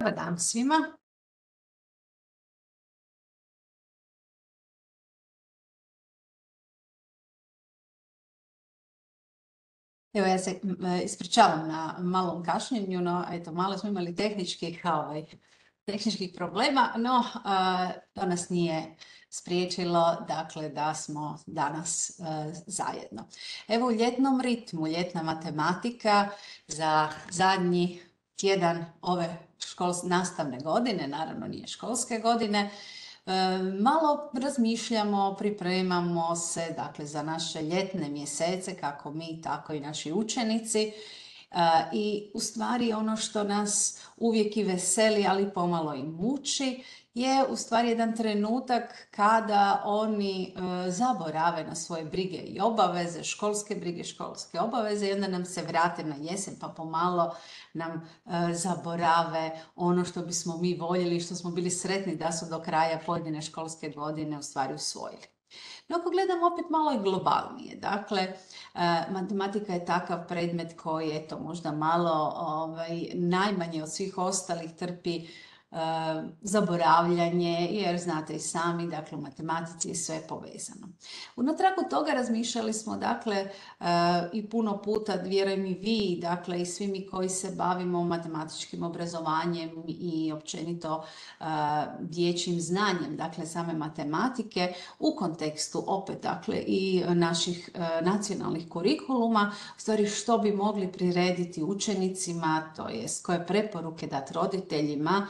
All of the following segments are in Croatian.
Dobar dan svima. Evo ja se ispričavam na malom kašnjenju, no eto malo smo imali tehničkih, ovaj, tehničkih problema, no to nas nije spriječilo dakle da smo danas zajedno. Evo u ljetnom ritmu, ljetna matematika za zadnji tjedan ove nastavne godine, naravno nije školske godine, malo razmišljamo, pripremamo se dakle, za naše ljetne mjesece, kako mi, tako i naši učenici. I u stvari ono što nas uvijek i veseli, ali pomalo i muči, je u stvari jedan trenutak kada oni zaborave na svoje brige i obaveze, školske brige, školske obaveze i onda nam se vrate na jesen pa pomalo nam zaborave ono što bismo mi voljeli i što smo bili sretni da su do kraja pojedine školske godine u stvari usvojili. No ako gledamo opet malo i globalnije, dakle matematika je takav predmet koji eto možda malo ovaj, najmanje od svih ostalih trpi zaboravljanje, jer znate i sami, dakle u matematici je sve povezano. Na tragu toga razmišljali smo, dakle, i puno puta, vjerujem i vi, dakle i svi mi koji se bavimo matematičkim obrazovanjem i općenito dječjim znanjem, dakle same matematike, u kontekstu opet, dakle i naših nacionalnih kurikuluma, u stvari što bi mogli prirediti učenicima, to jest koje preporuke dati roditeljima,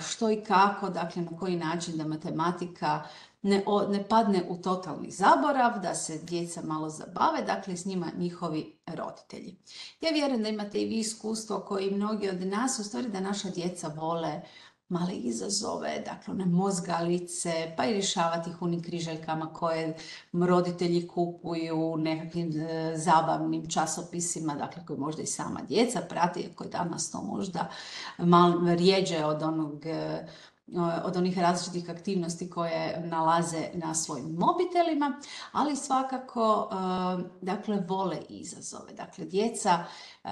što i kako, dakle na koji način da matematika ne, ne padne u totalni zaborav, da se djeca malo zabave, dakle s njima njihovi roditelji. Ja vjerujem da imate i vi iskustvo koji mnogi od nas, u stvari da naša djeca vole male izazove, dakle one mozgalice, pa i rješavati ih unim križaljkama koje roditelji kupuju, nekakvim e, zabavnim časopisima, dakle koje možda i sama djeca prati, koje danas to možda rijeđe od onog e, od onih različitih aktivnosti koje nalaze na svojim mobitelima, ali svakako e, dakle vole izazove. Dakle, djeca e,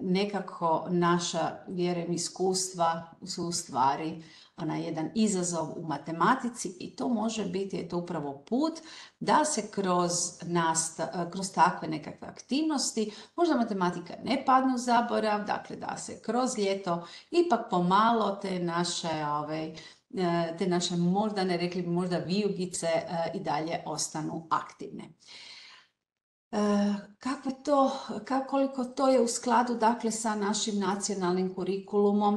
nekako naša vjerujem iskustva su u stvari ona jedan izazov u matematici i to može biti je to upravo put da se kroz, nasta, kroz takve nekakve aktivnosti, možda matematika ne padne u zaborav, dakle da se kroz ljeto ipak pomalo te naše ove, ovaj, te naše možda ne rekli možda vijugice eh, i dalje ostanu aktivne. Kako to, koliko to je u skladu dakle sa našim nacionalnim kurikulumom,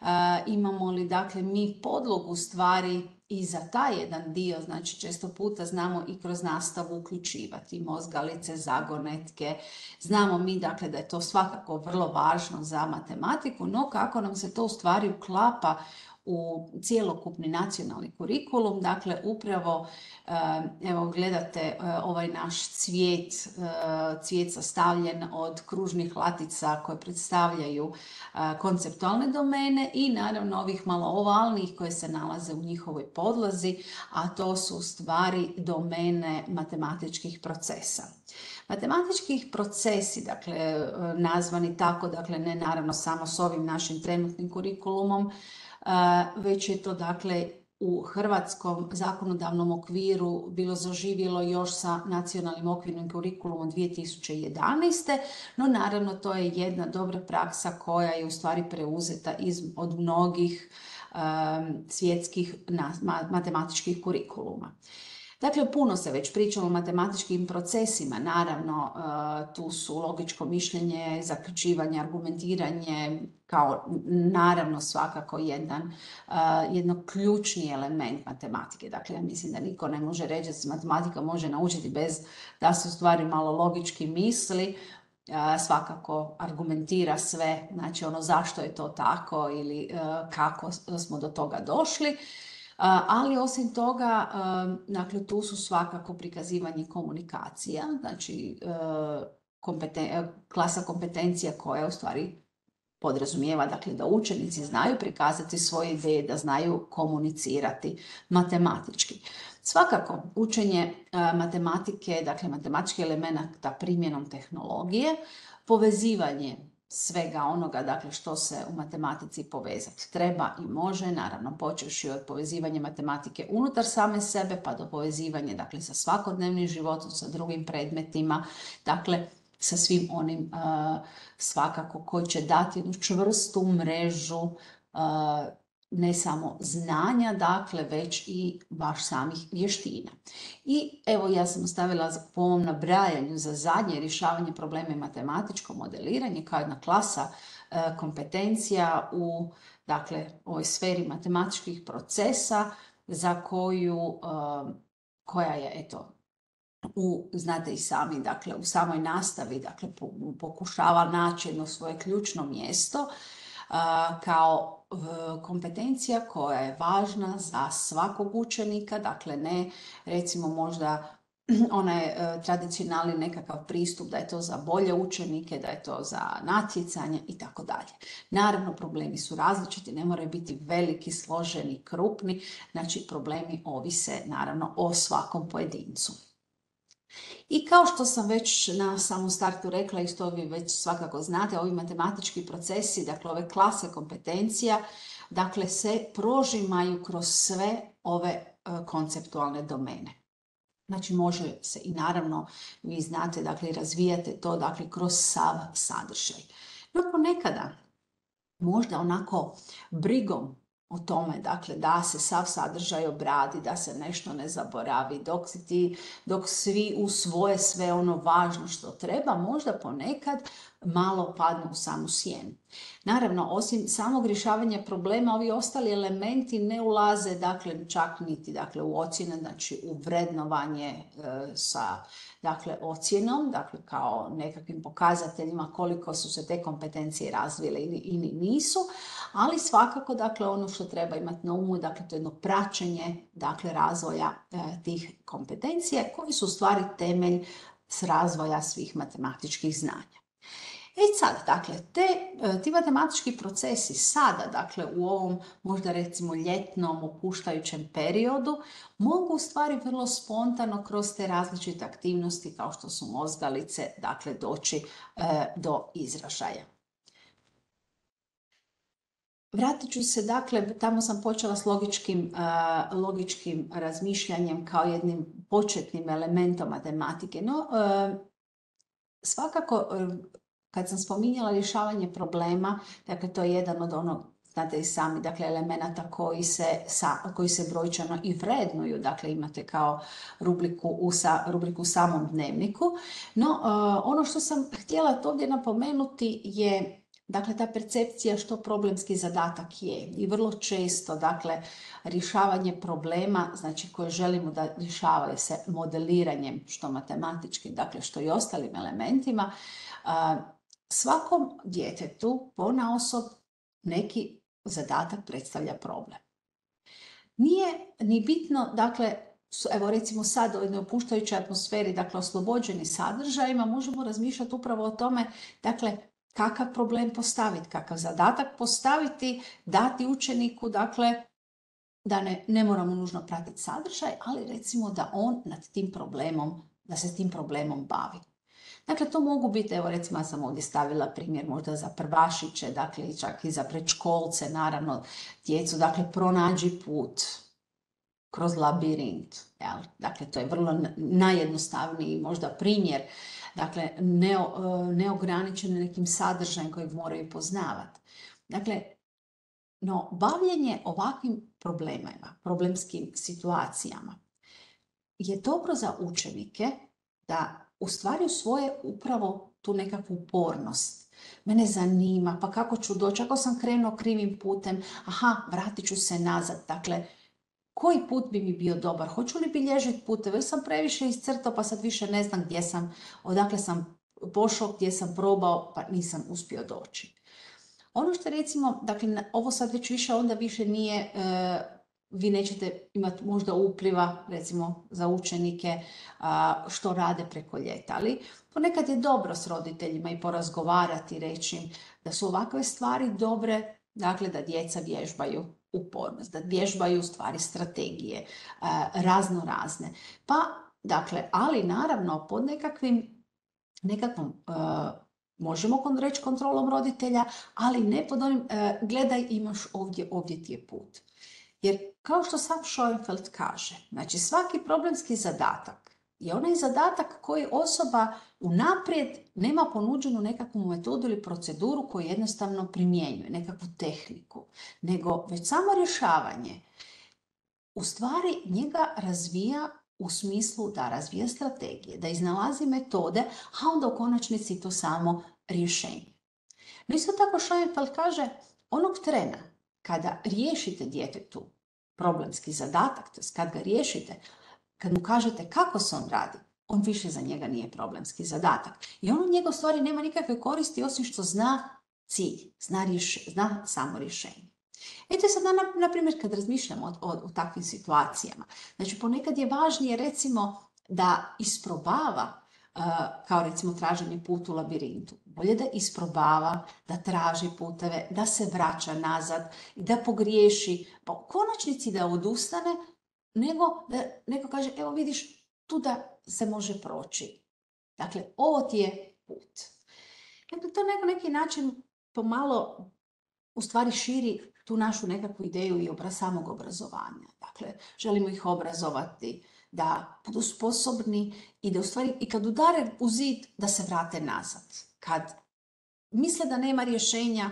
eh, imamo li dakle mi podlogu stvari i za taj jedan dio, znači često puta znamo i kroz nastavu uključivati mozgalice, zagonetke, znamo mi dakle da je to svakako vrlo važno za matematiku, no kako nam se to u stvari uklapa u cijelokupni nacionalni kurikulum. Dakle, upravo, evo gledate eh, ovaj naš cvijet, eh, cvijet sastavljen od kružnih latica koje predstavljaju konceptualne domene i naravno ovih malo ovalnih koje se nalaze u njihovoj podlozi, a to su stvari domene matematičkih procesa. Matematičkih procesi, dakle, nazvani tako, dakle, ne naravno samo s ovim našim trenutnim kurikulumom, već je to dakle u hrvatskom zakonodavnom okviru bilo zaživjelo još sa nacionalnim okvirnim kurikulumom 2011. No naravno to je jedna dobra praksa koja je u stvari preuzeta iz, od mnogih svjetskih matematičkih kurikuluma. Dakle, puno se već pričalo o matematičkim procesima, naravno e, tu su logičko mišljenje, zaključivanje, argumentiranje, kao naravno svakako jedan, e, jedno ključni element matematike. Dakle, ja mislim da niko ne može reći da se matematika može naučiti bez da se u stvari malo logički misli, e, svakako argumentira sve, znači ono zašto je to tako ili kako smo do toga došli ali osim toga, dakle, tu su svakako prikazivanje komunikacija, znači e, klasa kompetencija koja u stvari podrazumijeva dakle, da učenici znaju prikazati svoje ideje, da znaju komunicirati matematički. Svakako, učenje matematike, dakle matematički elemenata primjenom tehnologije, povezivanje svega onoga dakle, što se u matematici povezati treba i može, naravno počeši od povezivanja matematike unutar same sebe pa do povezivanja dakle, sa svakodnevnim životom, sa drugim predmetima, dakle sa svim onim svakako koji će dati jednu čvrstu mrežu ne samo znanja, dakle, već i baš samih vještina. I evo ja sam ostavila po ovom nabrajanju za zadnje rješavanje problema i matematičko modeliranje kao jedna klasa e, kompetencija u dakle, ovoj sferi matematičkih procesa za koju, e, koja je eto, u, znate i sami, dakle, u samoj nastavi dakle, pokušava naći jedno svoje ključno mjesto kao kompetencija koja je važna za svakog učenika, dakle ne recimo možda onaj e, tradicionalni nekakav pristup da je to za bolje učenike, da je to za natjecanje i tako dalje. Naravno, problemi su različiti, ne moraju biti veliki, složeni, krupni, znači problemi ovise naravno o svakom pojedincu. I kao što sam već na samom startu rekla i što vi već svakako znate, ovi matematički procesi, dakle ove klase kompetencija, dakle se prožimaju kroz sve ove e, konceptualne domene. Znači može se i naravno, vi znate, dakle razvijate to dakle kroz sav sadržaj. No ponekada, možda onako brigom o tome, dakle, da se sav sadržaj obradi, da se nešto ne zaboravi, dok, ti, dok svi usvoje sve ono važno što treba, možda ponekad malo padnu u samu sjenu. Naravno, osim samog rješavanja problema, ovi ostali elementi ne ulaze, dakle, čak niti dakle, u ocjene, znači u vrednovanje e, sa dakle, ocjenom, dakle, kao nekakvim pokazateljima koliko su se te kompetencije razvile ili, ili nisu, ali svakako, dakle, ono što treba imati na umu, dakle, to je jedno praćenje, dakle, razvoja e, tih kompetencija koji su u stvari temelj s razvoja svih matematičkih znanja. E sad, dakle, te, e, ti matematički procesi sada, dakle, u ovom možda recimo ljetnom opuštajućem periodu, mogu u stvari vrlo spontano kroz te različite aktivnosti kao što su mozgalice, dakle, doći e, do izražaja. Vratit ću se, dakle, tamo sam počela s logičkim, e, logičkim razmišljanjem kao jednim početnim elementom matematike. No, svakako kad sam spominjala rješavanje problema, dakle to je jedan od onog, znate i sami, dakle elemenata koji se, koji se brojčano i vrednuju, dakle imate kao rubriku u, sa, rubriku u samom dnevniku. No, uh, ono što sam htjela ovdje napomenuti je Dakle, ta percepcija što problemski zadatak je i vrlo često, dakle, rješavanje problema, znači koje želimo da rješavaju se modeliranjem, što matematički, dakle, što i ostalim elementima, Svakom djetetu pona osob neki zadatak predstavlja problem. Nije ni bitno, dakle, evo recimo sad u jednoj opuštajućoj atmosferi, dakle oslobođeni sadržajima, možemo razmišljati upravo o tome, dakle, kakav problem postaviti, kakav zadatak postaviti, dati učeniku, dakle, da ne, ne moramo nužno pratiti sadržaj, ali recimo da on nad tim problemom, da se tim problemom bavi. Dakle, to mogu biti, evo recimo ja sam ovdje stavila primjer možda za prvašiće, dakle čak i za predškolce, naravno djecu, dakle pronađi put kroz labirint. Jel? Dakle, to je vrlo najjednostavniji možda primjer, dakle neo, neograničen nekim sadržajem kojeg moraju poznavati. Dakle, no, bavljenje ovakvim problemima, problemskim situacijama je dobro za učenike da u stvari svoje upravo tu nekakvu upornost. Mene zanima, pa kako ću doći, ako sam krenuo krivim putem, aha, vratit ću se nazad. Dakle, koji put bi mi bio dobar? Hoću li bilježiti puteve? Već sam previše iscrtao, pa sad više ne znam gdje sam, odakle sam pošao, gdje sam probao, pa nisam uspio doći. Ono što recimo, dakle, ovo sad već više onda više nije e, vi nećete imati možda upliva recimo za učenike što rade preko ljeta. Ali ponekad je dobro s roditeljima i porazgovarati, reći da su ovakve stvari dobre, dakle da djeca vježbaju upornost, da vježbaju stvari strategije, razno razne. Pa, dakle, ali naravno pod nekakvim, nekakvom možemo reći kontrolom roditelja, ali ne pod onim, e, gledaj imaš ovdje, ovdje ti je put. Jer kao što sam Schoenfeld kaže, znači svaki problemski zadatak je onaj zadatak koji osoba unaprijed nema ponuđenu nekakvu metodu ili proceduru koju jednostavno primjenjuje, nekakvu tehniku, nego već samo rješavanje u stvari njega razvija u smislu da razvija strategije, da iznalazi metode, a onda u konačnici to samo rješenje. No isto tako Schoenfeld kaže, onog trena kada riješite djetetu problemski zadatak, to kad ga riješite, kad mu kažete kako se on radi, on više za njega nije problemski zadatak. I on u njegov stvari nema nikakve koristi osim što zna cilj, zna, zna samo rješenje. Eto sad, na, na primjer, kad razmišljamo o, o, takvim situacijama, znači ponekad je važnije recimo da isprobava kao recimo traženje put u labirintu. Bolje da isprobava, da traži puteve, da se vraća nazad, da pogriješi, pa u konačnici da odustane, nego da neko kaže, evo vidiš, tu da se može proći. Dakle, ovo ti je put. Dakle, to neko neki način pomalo u stvari širi tu našu nekakvu ideju i obra, samog obrazovanja. Dakle, želimo ih obrazovati da budu sposobni i da u stvari i kad udare u zid da se vrate nazad. Kad misle da nema rješenja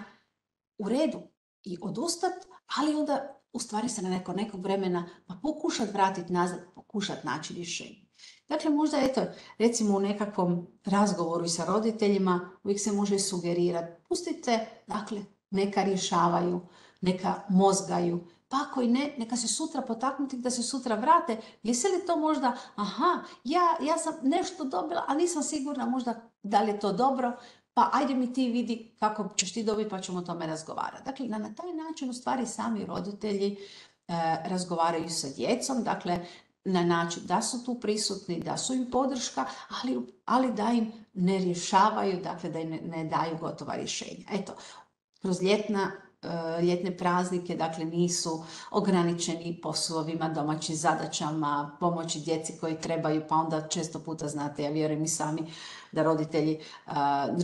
u redu i odustat, ali onda u stvari se na neko nekog vremena pa pokušat vratiti nazad, pokušat naći rješenje. Dakle, možda eto, recimo u nekakvom razgovoru i sa roditeljima uvijek se može sugerirati, pustite, dakle, neka rješavaju, neka mozgaju, pa ako i ne, neka se sutra potaknuti da se sutra vrate. Jesi li to možda, aha, ja, ja sam nešto dobila, a nisam sigurna možda da li je to dobro, pa ajde mi ti vidi kako ćeš ti dobiti pa ćemo o tome razgovarati. Dakle, na, taj način u stvari sami roditelji e, razgovaraju sa djecom, dakle, na način da su tu prisutni, da su im podrška, ali, ali da im ne rješavaju, dakle da im ne, ne daju gotova rješenja. Eto, kroz ljetna ljetne praznike, dakle nisu ograničeni poslovima, domaćim zadaćama, pomoći djeci koji trebaju, pa onda često puta znate, ja vjerujem i sami da roditelji, uh,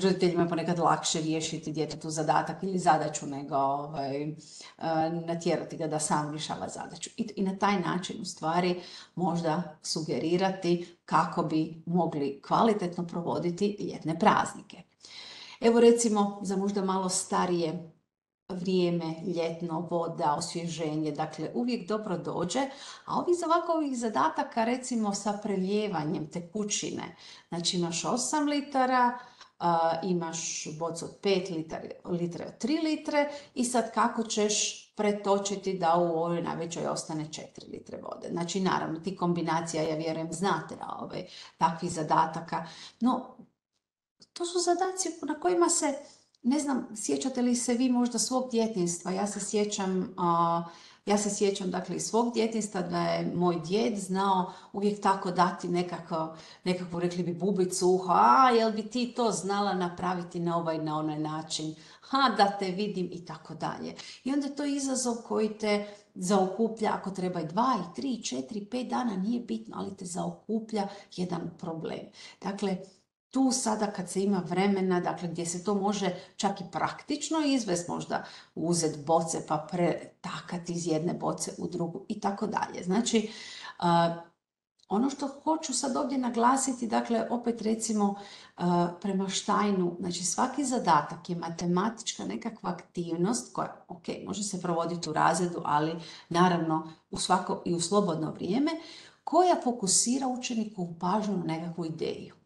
roditeljima ponekad lakše riješiti djetetu zadatak ili zadaću nego ovaj, natjerati ga da sam rješava zadaću. I, I na taj način u stvari možda sugerirati kako bi mogli kvalitetno provoditi ljetne praznike. Evo recimo za možda malo starije vrijeme, ljetno, voda, osvježenje, dakle uvijek dobro dođe, a ovih ovako ovih zadataka recimo sa preljevanjem tekućine, znači imaš 8 litara, imaš bocu od 5 litara, litre od 3 litre i sad kako ćeš pretočiti da u ovoj najvećoj ostane 4 litre vode. Znači naravno ti kombinacija, ja vjerujem, znate ove, takvih zadataka, no to su zadaci na kojima se ne znam, sjećate li se vi možda svog djetinstva? Ja se sjećam, ja se sjećam dakle iz svog djetinstva da je moj djed znao uvijek tako dati nekako, nekakvu, rekli bi, bubicu uho, a jel bi ti to znala napraviti na ovaj, na onaj način, ha, da te vidim i tako dalje. I onda to izazov koji te zaokuplja, ako treba i dva, i tri, i četiri, pet dana, nije bitno, ali te zaokuplja jedan problem. Dakle, tu sada kad se ima vremena, dakle gdje se to može čak i praktično izvest, možda uzet boce pa pretakati iz jedne boce u drugu i tako dalje. Znači, ono što hoću sad ovdje naglasiti, dakle, opet recimo prema Štajnu, znači svaki zadatak je matematička nekakva aktivnost koja, ok, može se provoditi u razredu, ali naravno u svako i u slobodno vrijeme, koja fokusira učeniku pažnju na nekakvu ideju.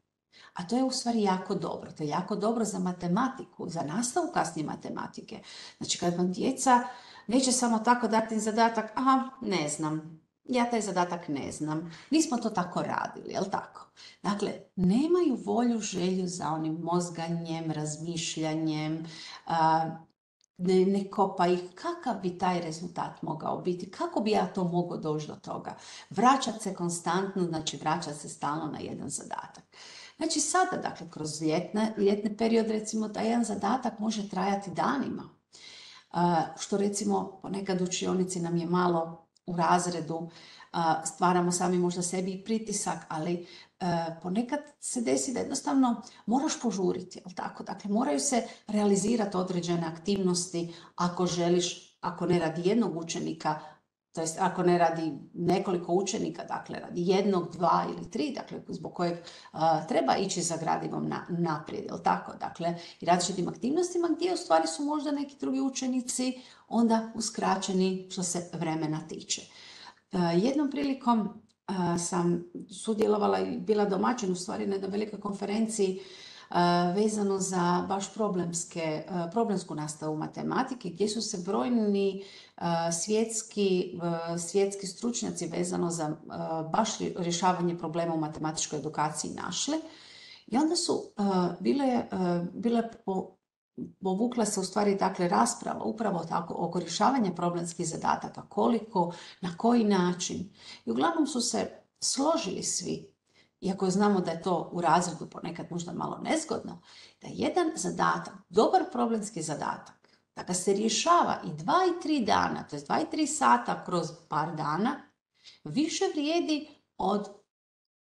A to je u stvari jako dobro. To je jako dobro za matematiku, za nastavu kasnije matematike. Znači kad vam djeca neće samo tako dati zadatak, aha, ne znam, ja taj zadatak ne znam, nismo to tako radili, jel tako? Dakle, nemaju volju, želju za onim mozganjem, razmišljanjem, ne, ne kopa ih, kakav bi taj rezultat mogao biti, kako bi ja to mogao doći do toga. Vraćati se konstantno, znači vraćati se stalno na jedan zadatak. Znači sada, dakle, kroz ljetne, ljetni period, recimo, taj jedan zadatak može trajati danima. Što recimo ponekad učionici nam je malo u razredu, stvaramo sami možda sebi i pritisak, ali ponekad se desi da jednostavno moraš požuriti, jel tako? Dakle, moraju se realizirati određene aktivnosti ako želiš, ako ne radi jednog učenika, to jest ako ne radi nekoliko učenika, dakle radi jednog, dva ili tri, dakle zbog kojeg treba ići za gradivom na, naprijed, jel tako? Dakle, i različitim aktivnostima gdje u stvari su možda neki drugi učenici onda uskraćeni što se vremena tiče. jednom prilikom sam sudjelovala i bila domaćin u stvari na jednoj velikoj konferenciji vezano za baš problemske, problemsku nastavu matematike gdje su se brojni svjetski, svjetski stručnjaci vezano za baš rješavanje problema u matematičkoj edukaciji našli. I onda su bile, bile povukla se u stvari dakle rasprava upravo tako oko rješavanja problemskih zadataka, koliko, na koji način. I uglavnom su se složili svi, iako znamo da je to u razredu ponekad možda malo nezgodno, da jedan zadatak, dobar problemski zadatak, da ga se rješava i dva i tri dana, to je dva i tri sata kroz par dana, više vrijedi od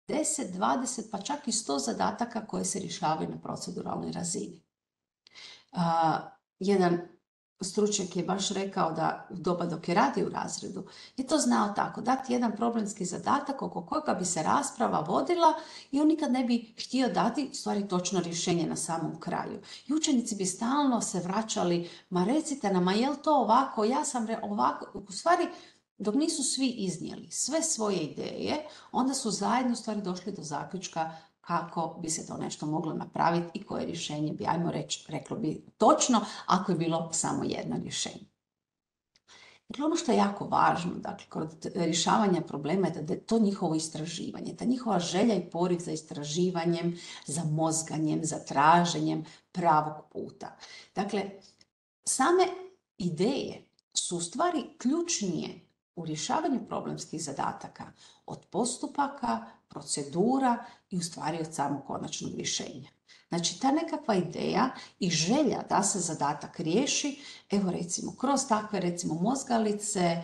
10, 20 pa čak i 100 zadataka koje se rješavaju na proceduralnoj razini. Jedan stručnjak je baš rekao da u doba dok je radio u razredu je to znao tako, dati jedan problemski zadatak oko kojega bi se rasprava vodila i on nikad ne bi htio dati stvari točno rješenje na samom kraju. I učenici bi stalno se vraćali, ma recite nam, ma jel to ovako, ja sam re, ovako, u stvari dok nisu svi iznijeli sve svoje ideje, onda su zajedno stvari došli do zaključka kako bi se to nešto moglo napraviti i koje rješenje bi, ajmo reći, reklo bi točno, ako je bilo samo jedno rješenje. Dakle, ono što je jako važno, dakle, kod rješavanja problema je da je to njihovo istraživanje, ta njihova želja i poriv za istraživanjem, za mozganjem, za traženjem pravog puta. Dakle, same ideje su u stvari ključnije u rješavanju problemskih zadataka od postupaka, procedura i u stvari od samog konačnog rješenja. Znači, ta nekakva ideja i želja da se zadatak riješi, evo recimo, kroz takve recimo mozgalice,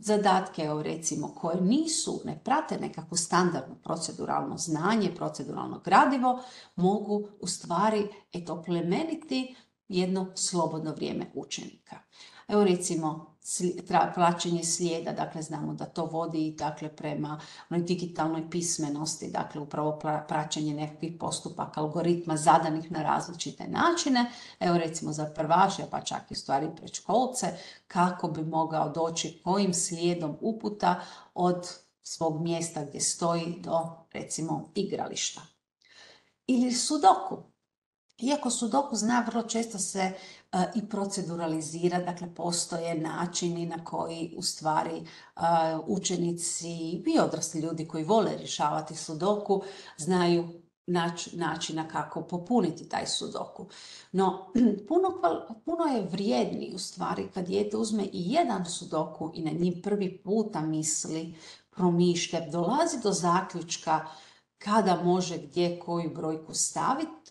zadatke, evo recimo, koje nisu, ne prate nekakvo standardno proceduralno znanje, proceduralno gradivo, mogu u stvari eto plemeniti jedno slobodno vrijeme učenika. Evo recimo plaćanje slijeda, dakle znamo da to vodi dakle prema onoj digitalnoj pismenosti, dakle upravo praćenje nekakvih postupaka, algoritma zadanih na različite načine. Evo recimo za prvaše, pa čak i stvari predškolce, kako bi mogao doći kojim slijedom uputa od svog mjesta gdje stoji do recimo igrališta. Ili sudoku. Iako sudoku zna, vrlo često se i proceduralizira, dakle postoje načini na koji u stvari učenici i odrasli ljudi koji vole rješavati sudoku znaju načina kako popuniti taj sudoku. No, puno, puno je vrijedniji u stvari kad dijete uzme i jedan sudoku i na njim prvi puta misli, promišlja, dolazi do zaključka kada može gdje koju brojku staviti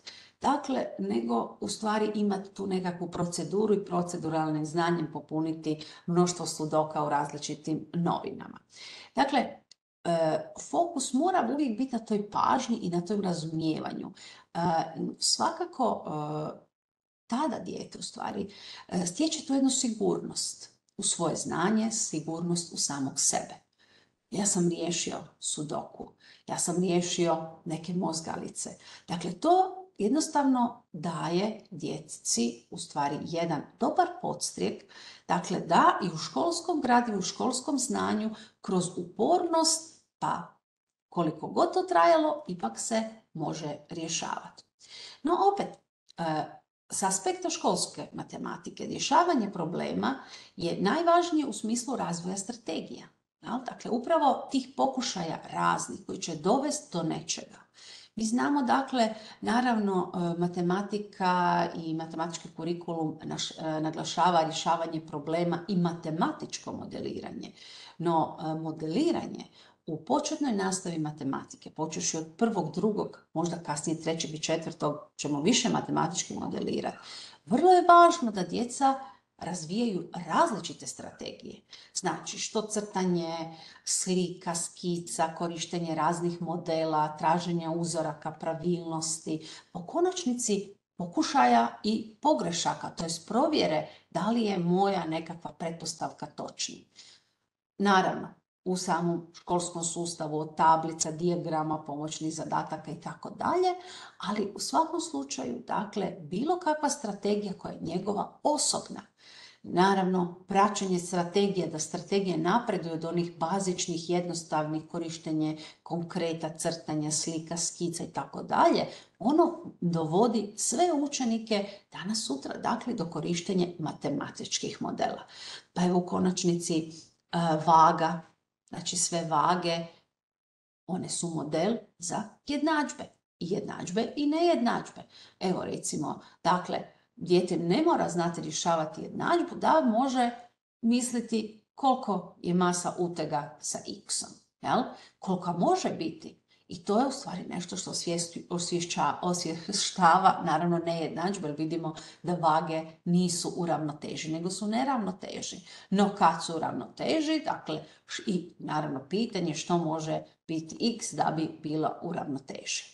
Dakle, nego u stvari imati tu nekakvu proceduru i proceduralnim znanjem popuniti mnoštvo sudoka u različitim novinama. Dakle, e, fokus mora uvijek biti na toj pažnji i na tom razumijevanju. E, svakako e, tada dijete u stvari stječe tu jednu sigurnost u svoje znanje, sigurnost u samog sebe. Ja sam riješio sudoku, ja sam riješio neke mozgalice. Dakle, to jednostavno daje djeci u stvari jedan dobar podstrijek, dakle da i u školskom gradivu, u školskom znanju, kroz upornost, pa koliko god to trajalo, ipak se može rješavati. No opet, e, s aspekta školske matematike, rješavanje problema je najvažnije u smislu razvoja strategija. Dakle, upravo tih pokušaja raznih koji će dovesti do nečega. Mi znamo dakle, naravno e, matematika i matematički kurikulum e, naglašava rješavanje problema i matematičko modeliranje. No e, modeliranje u početnoj nastavi matematike, počeši od prvog, drugog, možda kasnije trećeg i četvrtog, ćemo više matematički modelirati. Vrlo je važno da djeca razvijaju različite strategije. Znači, što crtanje, slika, skica, korištenje raznih modela, traženja uzoraka, pravilnosti, po konačnici pokušaja i pogrešaka, to je provjere da li je moja nekakva pretpostavka točna. Naravno, u samom školskom sustavu od tablica, dijagrama, pomoćnih zadataka i tako dalje, ali u svakom slučaju, dakle, bilo kakva strategija koja je njegova osobna. Naravno, praćenje strategije, da strategije napreduje od onih bazičnih, jednostavnih, korištenje konkreta, crtanja, slika, skica i tako dalje, ono dovodi sve učenike danas sutra, dakle, do korištenja matematičkih modela. Pa evo u konačnici e, vaga, znači sve vage, one su model za jednadžbe. I jednadžbe i nejednadžbe. Evo recimo, dakle, dijete ne mora znati rješavati jednadžbu da može misliti koliko je masa utega sa x-om. Jel? Koliko može biti. I to je u stvari nešto što osvještava, naravno nejednadžbe, jer vidimo da vage nisu u ravnoteži, nego su neravnoteži. No kad su u ravnoteži, dakle, i naravno pitanje što može biti x da bi bila u ravnoteži.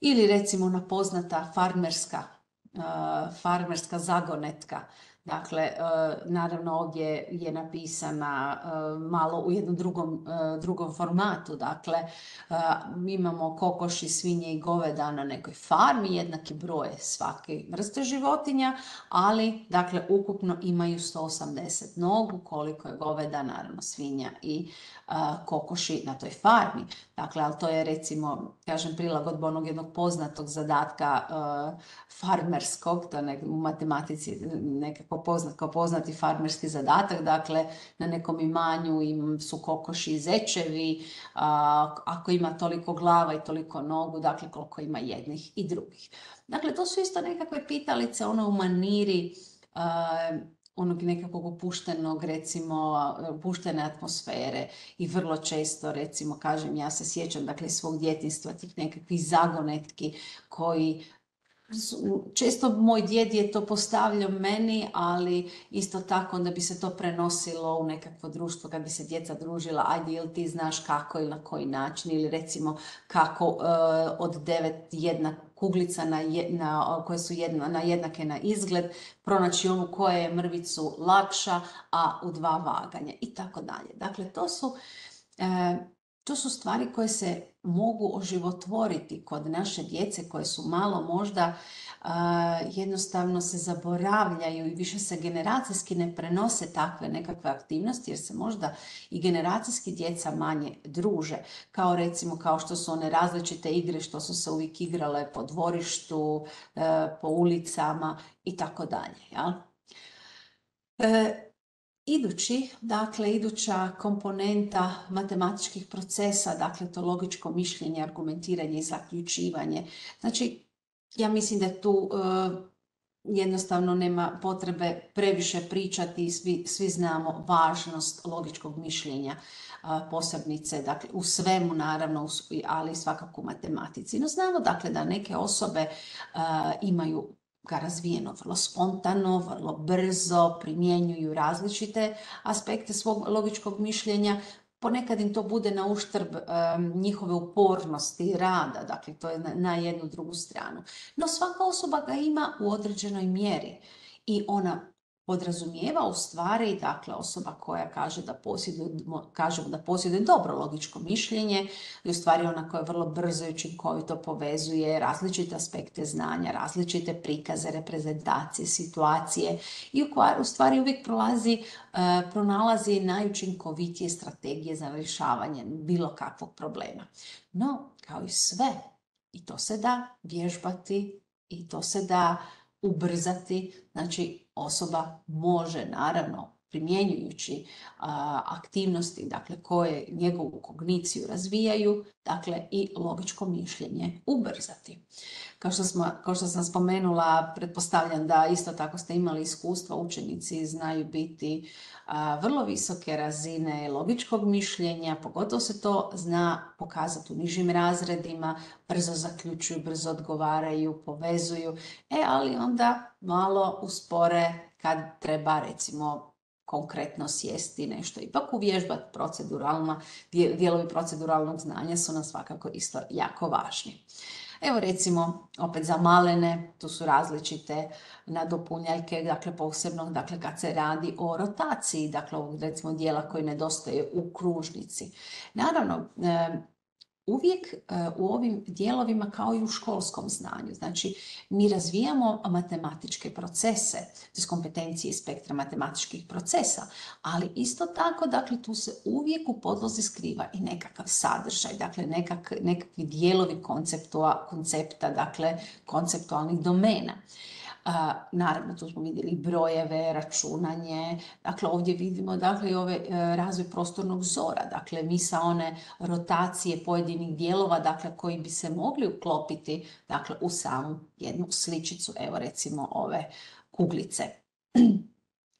Ili recimo na poznata farmerska farmerska zagonetka. Dakle, e, naravno ovdje je napisana e, malo u jednom drugom, e, drugom formatu. Dakle, mi imamo kokoši, svinje i goveda na nekoj farmi, jednaki broj svake vrste životinja, ali dakle ukupno imaju 180 nogu, koliko je goveda, naravno svinja i kokoši na toj farmi. Dakle, ali to je recimo, kažem, prilagodba onog jednog poznatog zadatka farmerskog, to je u matematici nekako poznat, kao poznati farmerski zadatak, dakle na nekom imanju im su kokoši i zečevi, ako ima toliko glava i toliko nogu, dakle koliko ima jednih i drugih. Dakle, to su isto nekakve pitalice, ono u maniri onog nekakvog opuštenog, recimo, opuštene atmosfere i vrlo često, recimo, kažem, ja se sjećam, dakle, svog djetinstva, tih nekakvih zagonetki koji često moj djed je to postavljao meni, ali isto tako onda bi se to prenosilo u nekakvo društvo kad bi se djeca družila, ajde ili ti znaš kako ili na koji način ili recimo kako uh, od devet jedna kuglica na, na, koje su jedna, na jednake na izgled, pronaći onu koja je mrvicu lakša, a u dva vaganja i tako dalje. Dakle, to su uh, to su stvari koje se mogu oživotvoriti kod naše djece koje su malo možda jednostavno se zaboravljaju i više se generacijski ne prenose takve nekakve aktivnosti jer se možda i generacijski djeca manje druže. Kao recimo kao što su one različite igre što su se uvijek igrale po dvorištu, e, po ulicama i tako dalje. E, Idući, dakle, iduća komponenta matematičkih procesa, dakle, to logičko mišljenje, argumentiranje i zaključivanje. Znači, ja mislim da tu e, jednostavno nema potrebe previše pričati i svi, svi znamo važnost logičkog mišljenja posebnice, dakle, u svemu naravno, ali svakako u matematici. No znamo dakle da neke osobe imaju ga razvijeno vrlo spontano, vrlo brzo, primjenjuju različite aspekte svog logičkog mišljenja, ponekad im to bude na uštrb njihove upornosti, rada, dakle to je na, na jednu drugu stranu. No svaka osoba ga ima u određenoj mjeri i ona podrazumijeva u stvari, dakle osoba koja kaže da posjeduje, kažemo da posjeduje dobro logičko mišljenje i u stvari ona koja vrlo brzo i učinkovito povezuje različite aspekte znanja, različite prikaze, reprezentacije, situacije i u stvari uvijek prolazi, e, pronalazi najučinkovitije strategije za rješavanje bilo kakvog problema. No, kao i sve, i to se da vježbati i to se da ubrzati, znači osoba može naravno primjenjujući aktivnosti dakle, koje njegovu kogniciju razvijaju, dakle i logičko mišljenje ubrzati. Kao što, smo, kao što sam spomenula, pretpostavljam da isto tako ste imali iskustva, učenici znaju biti vrlo visoke razine logičkog mišljenja, pogotovo se to zna pokazati u nižim razredima, brzo zaključuju, brzo odgovaraju, povezuju, e ali onda malo uspore kad treba recimo konkretno sjesti nešto ipak uvježbati proceduralno, dijelovi proceduralnog znanja su nam svakako isto jako važni. Evo recimo, opet za malene, tu su različite nadopunjaljke, dakle posebno dakle, kad se radi o rotaciji, dakle ovog recimo dijela koji nedostaje u kružnici. Naravno, uvijek e, u ovim dijelovima kao i u školskom znanju. Znači, mi razvijamo matematičke procese, to kompetencije spektra matematičkih procesa, ali isto tako, dakle, tu se uvijek u podlozi skriva i nekakav sadržaj, dakle, nekak, nekakvi dijelovi koncepta, dakle, konceptualnih domena. Naravno, tu smo vidjeli brojeve, računanje. Dakle, ovdje vidimo dakle, i ove e, razvoj prostornog zora. Dakle, mi sa one rotacije pojedinih dijelova dakle, koji bi se mogli uklopiti dakle, u samu jednu sličicu, evo recimo ove kuglice.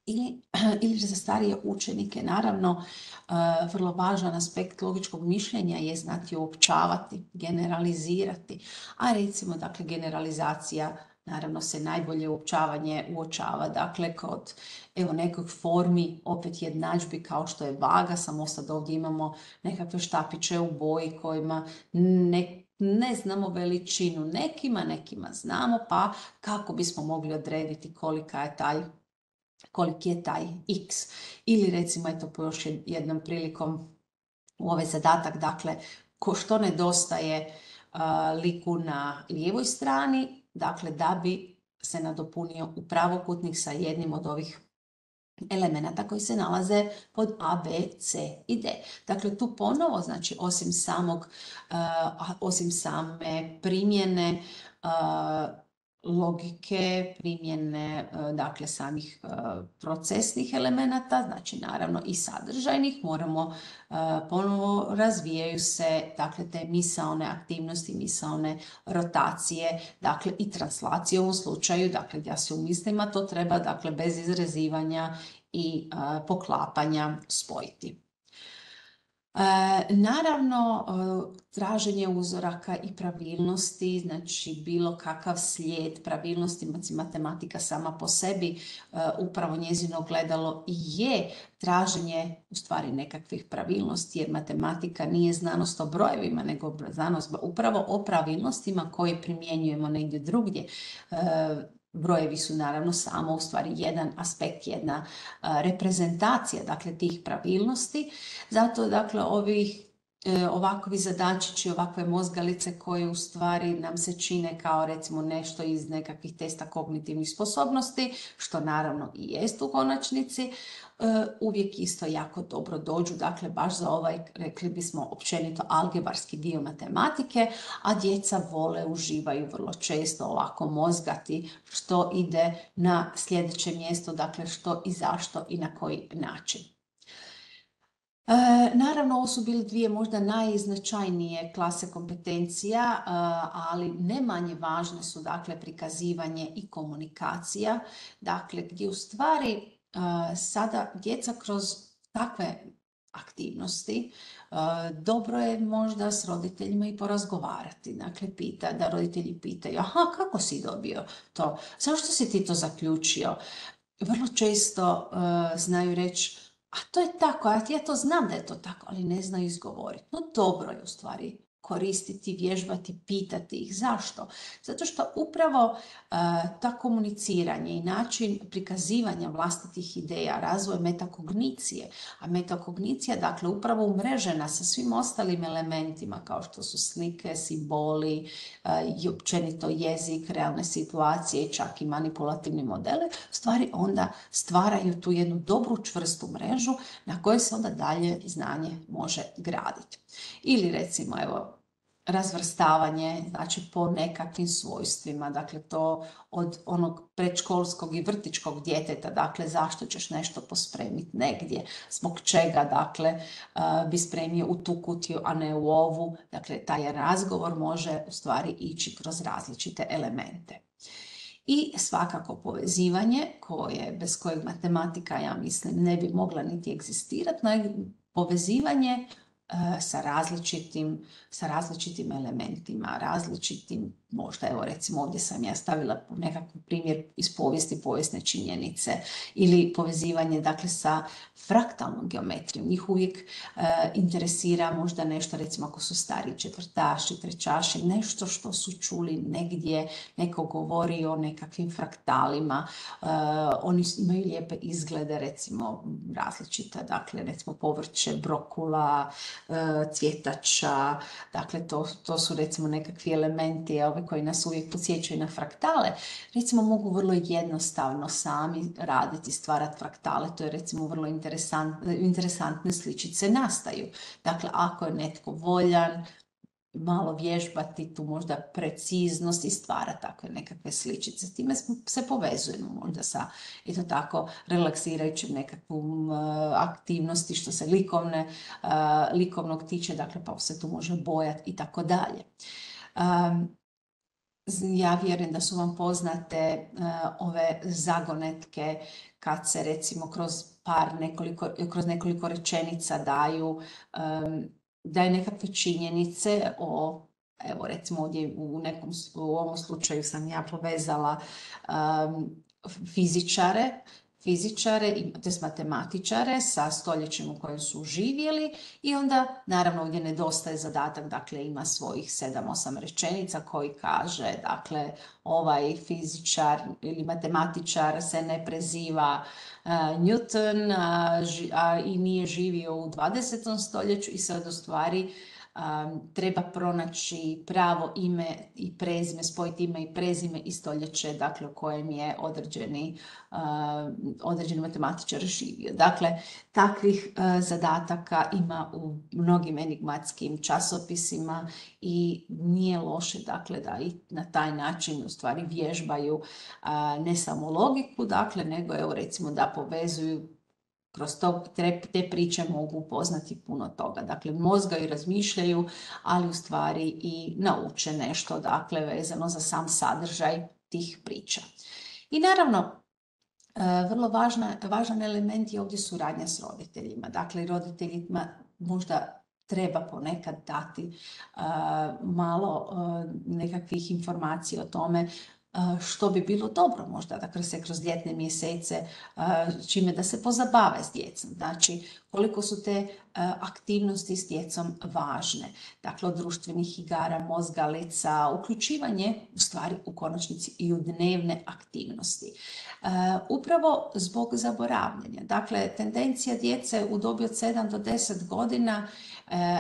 Ili, ili za starije učenike, naravno, e, vrlo važan aspekt logičkog mišljenja je znati uopćavati, generalizirati, a recimo, dakle, generalizacija Naravno se najbolje uopćavanje uočava, dakle kod evo nekog formi opet jednadžbi kao što je vaga, samo sad ovdje imamo nekakve štapiće u boji kojima ne, ne znamo veličinu nekima, nekima znamo, pa kako bismo mogli odrediti kolika je taj koliki je taj x. Ili recimo, eto po još jednom prilikom u ovaj zadatak, dakle, ko što nedostaje liku na lijevoj strani, dakle da bi se nadopunio u pravokutnik sa jednim od ovih elemenata koji se nalaze pod A, B, C i D. Dakle, tu ponovo, znači, osim samog, osim same primjene logike, primjene e, dakle samih e, procesnih elemenata, znači naravno i sadržajnih, moramo e, ponovo razvijaju se dakle te misaone aktivnosti, misaone rotacije, dakle i translacije u ovom slučaju, dakle da se u mislima to treba dakle bez izrezivanja i poklapanja spojiti. E, naravno, e, traženje uzoraka i pravilnosti, znači bilo kakav slijed pravilnosti, matematika sama po sebi, e, upravo njezino gledalo i je traženje u stvari nekakvih pravilnosti, jer matematika nije znanost o brojevima, nego znanost upravo o pravilnostima koje primjenjujemo negdje drugdje brojevi su naravno samo u stvari jedan aspekt, jedna reprezentacija dakle tih pravilnosti. Zato dakle ovih e, ovakvi zadačići, ovakve mozgalice koje u stvari nam se čine kao recimo nešto iz nekakvih testa kognitivnih sposobnosti, što naravno i jest u konačnici, E, uvijek isto jako dobro dođu, dakle baš za ovaj, rekli bismo općenito algebarski dio matematike, a djeca vole, uživaju vrlo često ovako mozgati što ide na sljedeće mjesto, dakle što i zašto i na koji način. E, naravno, ovo su bile dvije možda najznačajnije klase kompetencija, e, ali ne manje važne su dakle prikazivanje i komunikacija, dakle gdje u stvari sada djeca kroz takve aktivnosti dobro je možda s roditeljima i porazgovarati. Dakle, pita, da roditelji pitaju, aha, kako si dobio to? Zašto si ti to zaključio? Vrlo često znaju reći, a to je tako, ja to znam da je to tako, ali ne znaju izgovoriti. No dobro je u stvari koristiti, vježbati, pitati ih. Zašto? Zato što upravo e, ta komuniciranje i način prikazivanja vlastitih ideja, razvoj metakognicije, a metakognicija dakle upravo umrežena sa svim ostalim elementima kao što su slike, simboli uh, i općenito jezik, realne situacije čak i manipulativni modele, stvari onda stvaraju tu jednu dobru čvrstu mrežu na kojoj se onda dalje znanje može graditi. Ili recimo, evo, razvrstavanje, znači po nekakvim svojstvima, dakle to od onog predškolskog i vrtičkog djeteta, dakle zašto ćeš nešto pospremiti negdje, zbog čega, dakle, bi spremio u tu kutiju, a ne u ovu, dakle taj razgovor može u stvari ići kroz različite elemente. I svakako povezivanje, koje, bez kojeg matematika, ja mislim, ne bi mogla niti egzistirati, povezivanje Eh, sa različitim, sa različitim elementima, različitim, možda evo recimo ovdje sam ja stavila nekakav primjer iz povijesti, povijesne činjenice ili povezivanje dakle sa fraktalnom geometrijom. Njih uvijek e, interesira možda nešto recimo ako su stari četvrtaši, trećaši, nešto što su čuli negdje, neko govori o nekakvim fraktalima, e, oni imaju lijepe izglede recimo različita, dakle recimo povrće, brokula, cvjetača, dakle to, to su recimo nekakvi elementi ove koji nas uvijek podsjećaju na fraktale, recimo mogu vrlo jednostavno sami raditi, stvarati fraktale, to je recimo vrlo interesant, interesantne sličice nastaju. Dakle, ako je netko voljan, malo vježbati tu možda preciznost i stvara takve nekakve sličice. Time se povezujemo možda sa eto tako relaksirajućim nekakvom uh, aktivnosti što se likovne, uh, likovnog tiče, dakle pa se tu može bojati i tako dalje. Ja vjerujem da su vam poznate uh, ove zagonetke kad se recimo kroz par nekoliko, kroz nekoliko rečenica daju um, daje nekakve činjenice o evo recimo ovdje u nekom u ovom slučaju sam ja povezala um, fizičare fizičare i to matematičare sa stoljećem u kojem su živjeli i onda naravno ovdje nedostaje zadatak, dakle ima svojih 7-8 rečenica koji kaže dakle ovaj fizičar ili matematičar se ne preziva uh, Newton a, i nije živio u 20. stoljeću i sad u stvari treba pronaći pravo ime i prezime, spojiti ime i prezime i stoljeće dakle, u kojem je određeni, određeni matematičar živio. Dakle, takvih zadataka ima u mnogim enigmatskim časopisima i nije loše dakle, da i na taj način u stvari vježbaju ne samo logiku, dakle, nego evo recimo da povezuju kroz to, te priče mogu upoznati puno toga. Dakle, mozgaju, razmišljaju, ali u stvari i nauče nešto, dakle, vezano za sam sadržaj tih priča. I naravno, e, vrlo važna, važan element je ovdje suradnja s roditeljima. Dakle, roditeljima možda treba ponekad dati uh, malo uh, nekakvih informacija o tome što bi bilo dobro možda da se kroz ljetne mjesece čime da se pozabave s djecom. Znači koliko su te aktivnosti s djecom važne. Dakle od društvenih igara, mozgalica, uključivanje u stvari u konačnici i u dnevne aktivnosti. Upravo zbog zaboravljanja. Dakle tendencija djece u dobi od 7 do 10 godina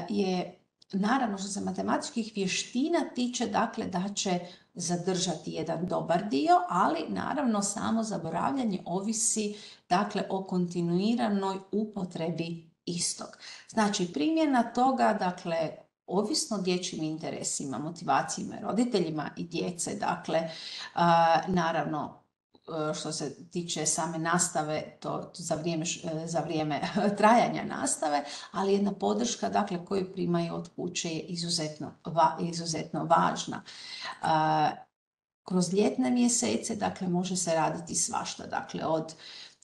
je Naravno što se matematičkih vještina tiče, dakle da će zadržati jedan dobar dio, ali naravno samo zaboravljanje ovisi dakle o kontinuiranoj upotrebi istog. Znači primjena toga, dakle ovisno dječjim interesima, motivacijama, roditeljima i djece, dakle naravno E, što se tiče same nastave, to, za, vrijeme, e, za vrijeme trajanja nastave, ali jedna podrška dakle, koju primaju od kuće je izuzetno, izuzetno važna. E, kroz ljetne mjesece dakle, može se raditi svašta, dakle od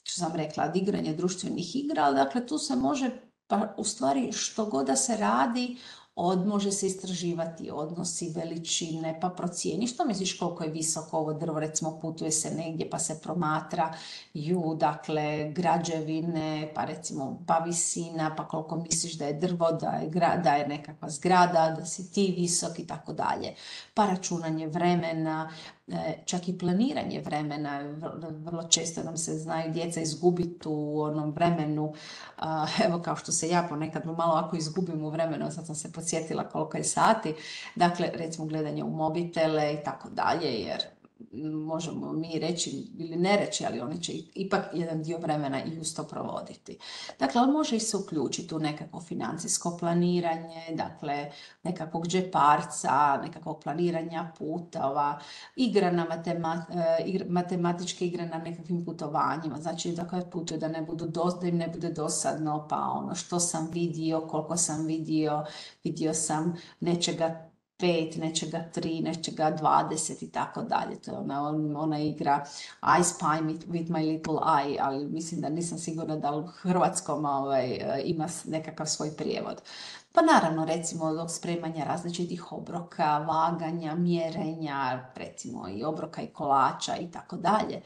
što sam rekla, od igranja društvenih igra, ali dakle tu se može pa u stvari što god da se radi, od, može se istraživati odnosi, veličine, pa procijeni što misliš koliko je visoko ovo drvo, recimo putuje se negdje pa se promatra ju, dakle, građevine, pa recimo pa visina, pa koliko misliš da je drvo, da je, da je nekakva zgrada, da si ti visok i tako dalje. Pa računanje vremena, čak i planiranje vremena, vrlo često nam se znaju djeca izgubiti u onom vremenu, evo kao što se ja ponekad malo ako izgubim u vremenu, sad sam se podsjetila koliko je sati, dakle recimo gledanje u mobitele i tako dalje, jer možemo mi reći ili ne reći, ali oni će ipak jedan dio vremena i uz to provoditi. Dakle, on može i se uključiti u nekakvo financijsko planiranje, dakle, nekakvog džeparca, nekakvog planiranja putova, igra na e, matematičke igre na nekakvim putovanjima, znači da kad putuje da ne budu da im ne bude dosadno, pa ono što sam vidio, koliko sam vidio, vidio sam nečega pet, nečega tri, nečega dvadeset i tako dalje. To je ona, ona igra I spy with my little eye, ali mislim da nisam sigurna da u hrvatskom ovaj, ima nekakav svoj prijevod. Pa naravno, recimo, od spremanja različitih obroka, vaganja, mjerenja, recimo i obroka i kolača i tako dalje.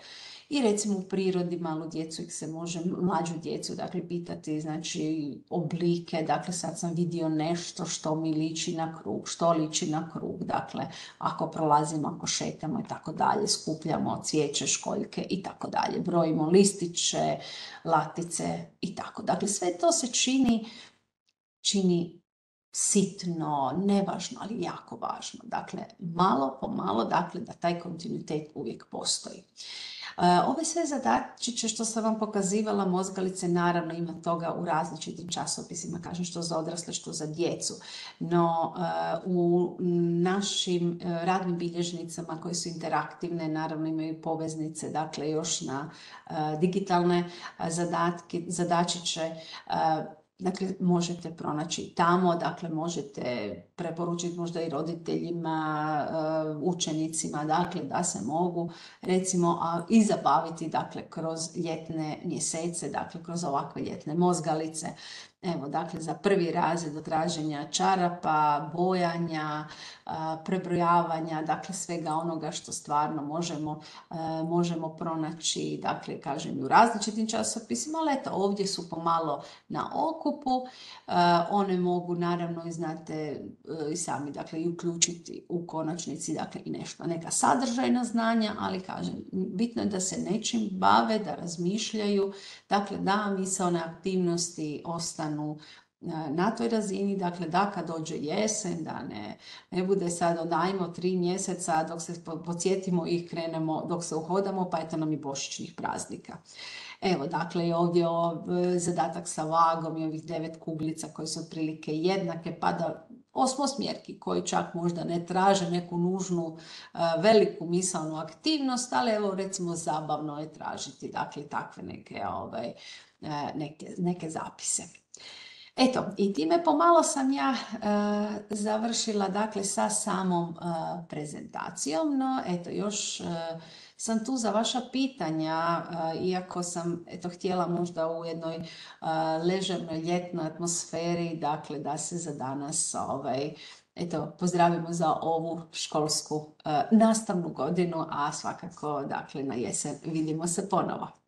I recimo u prirodi malu djecu ih se može, mlađu djecu, dakle, pitati, znači, oblike, dakle, sad sam vidio nešto što mi liči na krug, što liči na krug, dakle, ako prolazimo, ako šetamo i tako dalje, skupljamo cvijeće, školjke i tako dalje, brojimo listiće, latice i tako. Dakle, sve to se čini, čini sitno, nevažno, ali jako važno. Dakle, malo po malo, dakle, da taj kontinuitet uvijek postoji. E, ove sve zadačiće što sam vam pokazivala, mozgalice, naravno ima toga u različitim časopisima, kažem što za odrasle, što za djecu. No e, u našim e, radnim bilježnicama koje su interaktivne, naravno imaju poveznice, dakle još na digitalne zadatke, zadačiće Dakle, možete pronaći tamo, dakle, možete preporučiti možda i roditeljima, e, učenicima, dakle, da se mogu, recimo, i zabaviti, dakle, kroz ljetne mjesece, dakle, kroz ovakve ljetne mozgalice. Evo, dakle, za prvi razred do traženja čarapa, bojanja, prebrojavanja, dakle, svega onoga što stvarno možemo, možemo pronaći, dakle, kažem, u različitim časopisima, ali eto, ovdje su pomalo na okupu. One mogu, naravno, i znate, i sami, dakle, i uključiti u konačnici, dakle, i nešto, neka sadržajna znanja, ali, kažem, bitno je da se nečim bave, da razmišljaju, dakle, da misalne aktivnosti ostanu na toj razini, dakle da kad dođe jesen, da ne, ne bude sad odajmo tri mjeseca dok se podsjetimo i krenemo, dok se uhodamo, pa eto nam i bošićnih praznika. Evo, dakle, ovdje je zadatak sa vagom i ovih devet kuglica koje su otprilike jednake, pa da osmosmjerki koji čak možda ne traže neku nužnu veliku misalnu aktivnost, ali evo recimo zabavno je tražiti dakle takve neke, ovaj, neke, neke zapise. Eto, i time pomalo sam ja e, završila dakle sa samom e, prezentacijom, no eto još e, sam tu za vaša pitanja, iako sam eto htjela možda u jednoj ležernoj ljetnoj atmosferi, dakle da se za danas ovaj, eto, pozdravimo za ovu školsku nastavnu godinu, a svakako dakle na jesen vidimo se ponovo.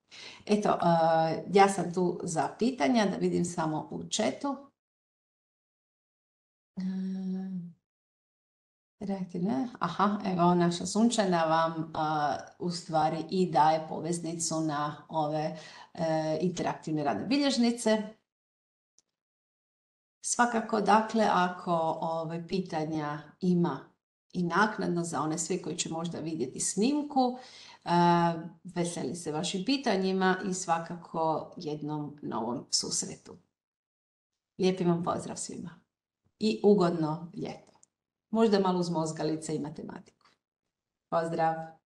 Eto, ja sam tu za pitanja, da vidim samo u četu. Aha, evo naša sunčana vam u stvari i daje poveznicu na ove e, interaktivne radne bilježnice. Svakako, dakle, ako ove pitanja ima i naknadno za one sve koji će možda vidjeti snimku, Veseli se vašim pitanjima i svakako jednom novom susretu. Lijepi vam pozdrav svima i ugodno ljeto. Možda malo uz mozgalice i matematiku. Pozdrav!